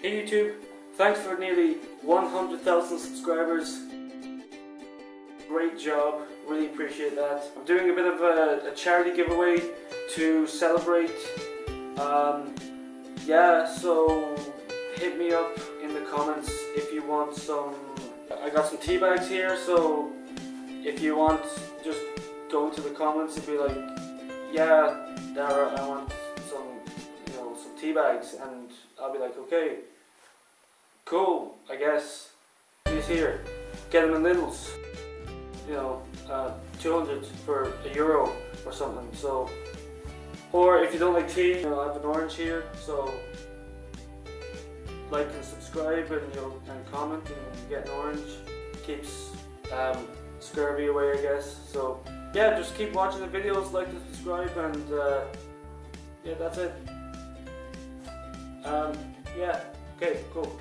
Hey YouTube, thanks for nearly 100,000 subscribers. Great job, really appreciate that. I'm doing a bit of a, a charity giveaway to celebrate. Um, yeah, so hit me up in the comments if you want some. I got some tea bags here, so if you want, just go into the comments and be like, yeah, Dara, I want tea bags, and I'll be like, okay, cool, I guess. He's here. Get him in littles. You know, uh, 200 for a euro or something. So, or if you don't like tea, you know, I have an orange here. So, like and subscribe and you know and comment and you get an orange. Keeps um, scurvy away, I guess. So, yeah, just keep watching the videos, like and subscribe, and uh, yeah, that's it. Um, yeah, okay, cool.